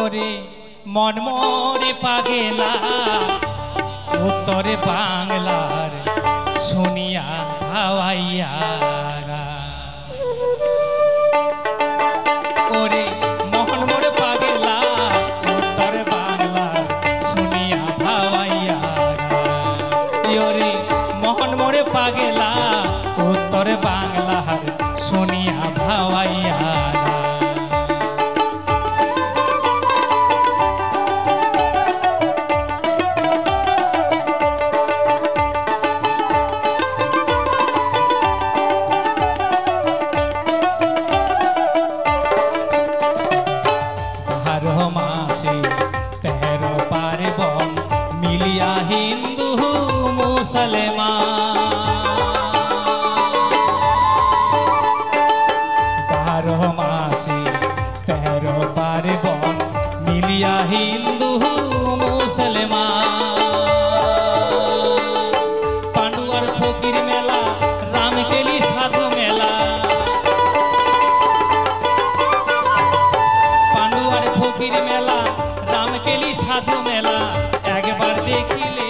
ওরে মন মরে পাগেলা উত্তরে বাংলার শুনিয়া ভাওয়াইয়া। মোহন মোরে পাগেলা উত্তরে বাংলার শুনিয়া ভাওয়াইয়া। বারো सलेमा बारो मासी तेरो पारब मिलिया हिंदू मुसलमा पांडुआर मेला, राम साधु मेला पांडुआर मेला राम साधु मेला, एक बार देखी ले।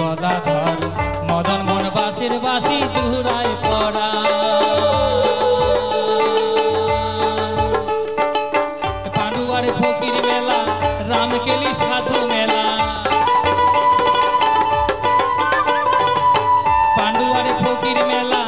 leading me along.